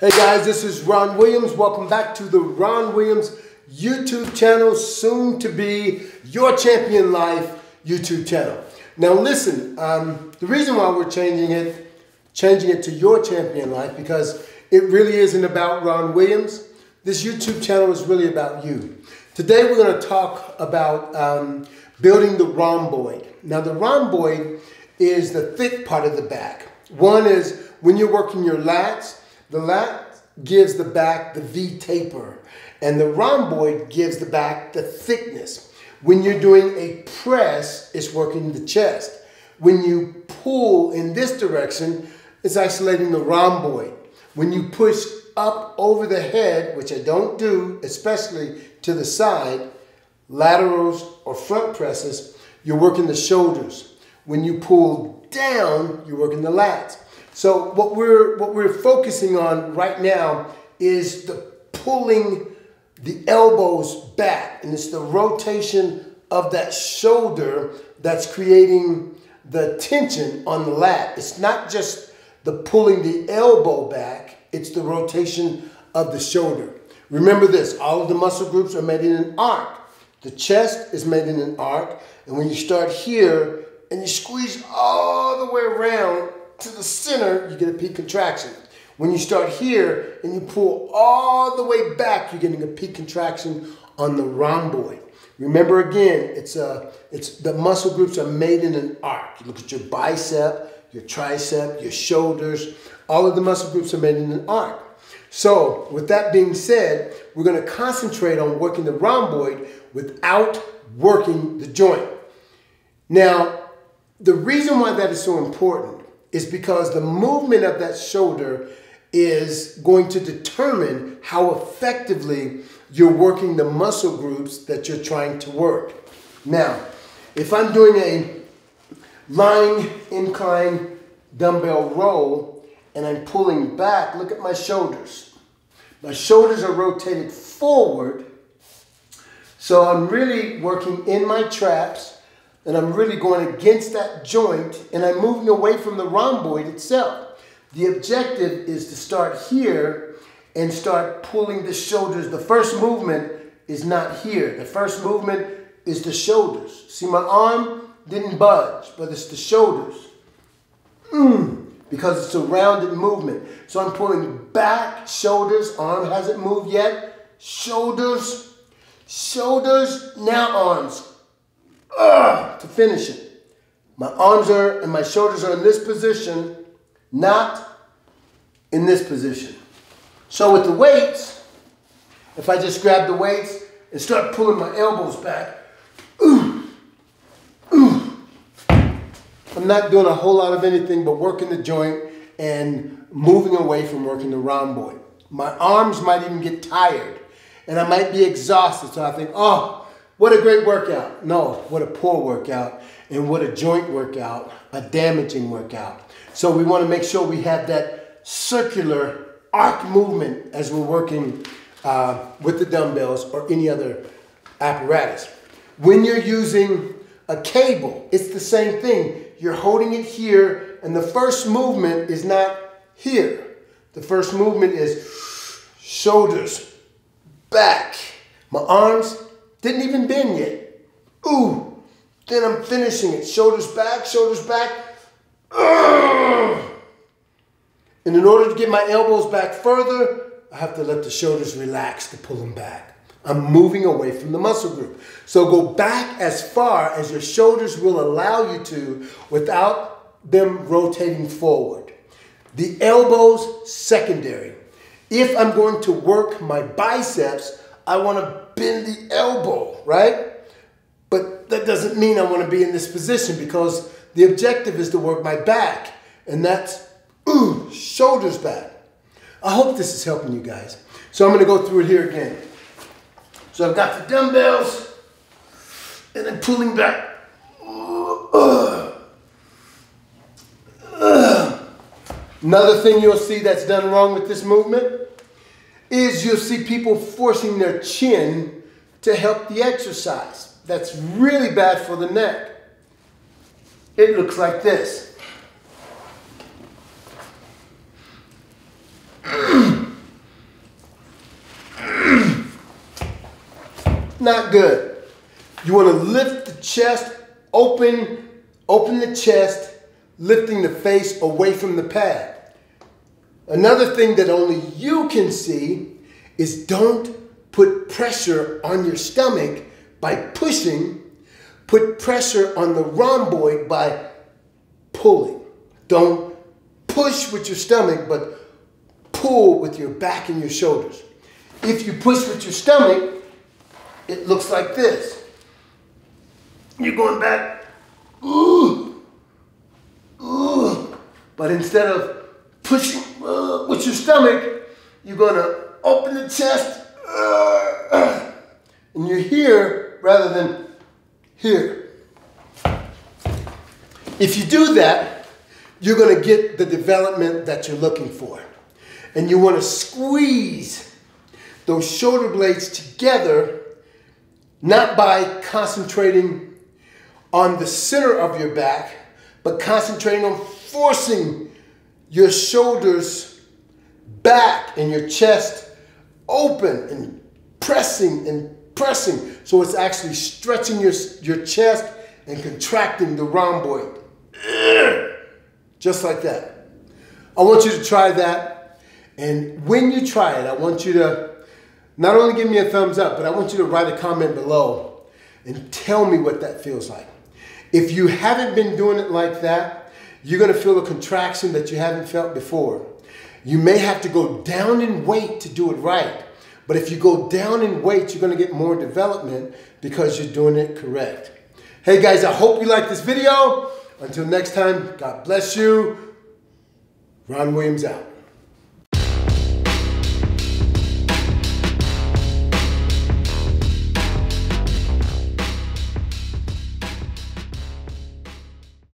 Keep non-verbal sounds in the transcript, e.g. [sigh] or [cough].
Hey guys, this is Ron Williams. Welcome back to the Ron Williams YouTube channel, soon to be Your Champion Life YouTube channel. Now listen, um, the reason why we're changing it, changing it to Your Champion Life, because it really isn't about Ron Williams. This YouTube channel is really about you. Today we're going to talk about um, building the rhomboid. Now the rhomboid is the thick part of the back. One is when you're working your lats, the lat gives the back the V taper, and the rhomboid gives the back the thickness. When you're doing a press, it's working the chest. When you pull in this direction, it's isolating the rhomboid. When you push up over the head, which I don't do, especially to the side, laterals or front presses, you're working the shoulders. When you pull down, you're working the lats. So what we're what we're focusing on right now is the pulling the elbows back, and it's the rotation of that shoulder that's creating the tension on the lat. It's not just the pulling the elbow back, it's the rotation of the shoulder. Remember this, all of the muscle groups are made in an arc. The chest is made in an arc, and when you start here and you squeeze all the way around, to the center, you get a peak contraction. When you start here and you pull all the way back, you're getting a peak contraction on the rhomboid. Remember again, it's a, it's the muscle groups are made in an arc. You look at your bicep, your tricep, your shoulders. All of the muscle groups are made in an arc. So, with that being said, we're going to concentrate on working the rhomboid without working the joint. Now, the reason why that is so important is because the movement of that shoulder is going to determine how effectively you're working the muscle groups that you're trying to work. Now, if I'm doing a lying incline dumbbell row and I'm pulling back, look at my shoulders. My shoulders are rotated forward. So I'm really working in my traps and I'm really going against that joint and I'm moving away from the rhomboid itself. The objective is to start here and start pulling the shoulders. The first movement is not here. The first movement is the shoulders. See, my arm didn't budge, but it's the shoulders. Mm, because it's a rounded movement. So I'm pulling back, shoulders, arm hasn't moved yet. Shoulders, shoulders, now arms uh, to finish it. My arms are and my shoulders are in this position, not in this position. So with the weights, if I just grab the weights and start pulling my elbows back, ooh, ooh, I'm not doing a whole lot of anything but working the joint and moving away from working the rhomboid. My arms might even get tired and I might be exhausted. So I think, oh, what a great workout. No, what a poor workout and what a joint workout, a damaging workout. So we want to make sure we have that circular arc movement as we're working uh, with the dumbbells or any other apparatus. When you're using a cable, it's the same thing. You're holding it here and the first movement is not here. The first movement is shoulders, back. My arms didn't even bend yet. Ooh. Then I'm finishing it. Shoulders back, shoulders back. Ugh. And in order to get my elbows back further, I have to let the shoulders relax to pull them back. I'm moving away from the muscle group. So go back as far as your shoulders will allow you to without them rotating forward. The elbows, secondary. If I'm going to work my biceps, I want to bend the elbow, right? But that doesn't mean I want to be in this position because the objective is to work my back. And that's, ooh, shoulders back. I hope this is helping you guys. So I'm going to go through it here again. So I've got the dumbbells and then pulling back. Another thing you'll see that's done wrong with this movement is you'll see people forcing their chin to help the exercise. That's really bad for the neck. It looks like this. [clears throat] Not good. You want to lift the chest, open, open the chest, lifting the face away from the pad. Another thing that only you can see is don't put pressure on your stomach by pushing, put pressure on the rhomboid by pulling. Don't push with your stomach, but pull with your back and your shoulders. If you push with your stomach, it looks like this. You're going back, ooh, ooh. But instead of pushing uh, with your stomach, you're gonna open the chest, uh, and you're here rather than here. If you do that, you're gonna get the development that you're looking for. And you wanna squeeze those shoulder blades together, not by concentrating on the center of your back, but concentrating on forcing your shoulders back and your chest open and pressing and pressing. So it's actually stretching your, your chest and contracting the rhomboid. Just like that. I want you to try that. And when you try it, I want you to not only give me a thumbs up, but I want you to write a comment below and tell me what that feels like. If you haven't been doing it like that, you're gonna feel a contraction that you haven't felt before. You may have to go down in weight to do it right. But if you go down in weight, you're gonna get more development because you're doing it correct. Hey guys, I hope you like this video. Until next time, God bless you. Ron Williams out.